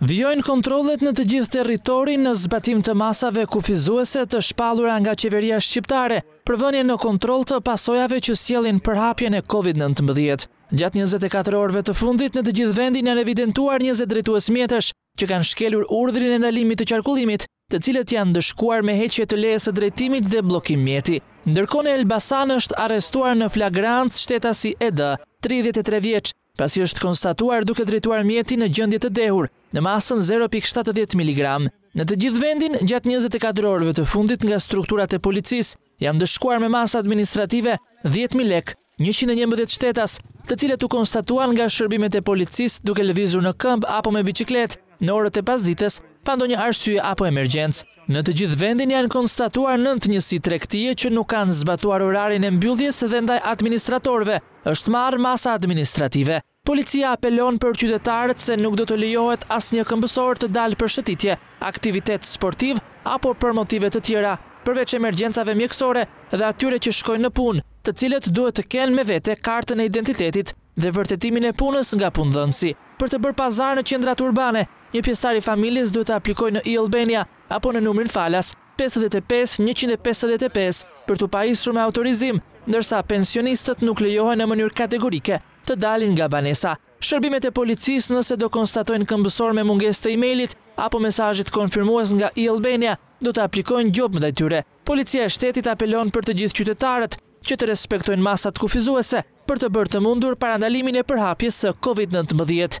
Vijojnë kontrollet në të gjithë territorin në zbatim të masave kufizuese të shpallura nga qeveria shqiptare për vënien në kontroll të pasojave që sjellin përhapjen e COVID-19. Gjatë 24 orëve të fundit në të gjithë vendin janë evidentuar 20 drejtues mjetesh që kanë shkelur urdhrin e ndalimit të qarkullimit të cilët janë ndëshkuar me heqje të lejes së drejtimit dhe bllokim mjeti. Ndërkohë në Elbasan është arrestuar në flagrancë shtetasi ED, tridhjetë e tre vjeç, pasi është konstatuar duke drejtuar mjetin në gjendje të dehur, në masën zero pikë shtatëdhjetë miligramë. Në të gjithë vendin, gjatë njëzet e katër orëve të fundit nga strukturat e policisë, Janë ndëshkuar me masa administrative dhjetë mijë lekë, njëqind e njëmbëdhjetë shtetas, të cilët u konstatuan nga shërbimet e policisë duke lëvizur në këmbë apo me biçikletë në orët e pasditës pa ndonjë arsye apo emergjencë. Në të gjithë vendin janë konstatuar nëntë njësi tregtie që nuk kanë zbatuar orarin e mbylljes dhe ndaj administratorëve është marrë masa administrative. Policia apelon për qytetarët se nuk do të lejohet asnjë këmbësor të dalë për shëtitje, aktivitet sportiv apo për motive të tjera, përveç emergjencave mjekësore dhe atyre që shkojnë në punë, të cilët duhet të kenë me vete kartën e identitetit dhe vërtetimin e punës nga punëdhënësi. Për të bërë pazar në qendrat urbane, një pjesëtar i familjes duhet të aplikojë në e-Albania apo në numrin falas pesëdhjetë e pesë njëqind e pesëdhjetë e pesë për t'u pajisur me autorizim, ndërsa pensionistët nuk lejohen në mënyrë kategorike. të dalin nga banesa, shërbimet e policisë nëse do konstatojnë këmbësorë me mungesë të e-mailit apo mesazhit konfirmues nga e-Albania, do të aplikojnë gjobë ndaj tyre. Policia e Shtetit apelon për të gjithë qytetarët që të respektojnë masat kufizuese për të bërë të mundur parandalimin e përhapjes së Covid nëntëmbëdhjetë.